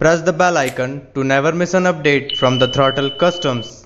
Press the bell icon to never miss an update from the Throttle Customs.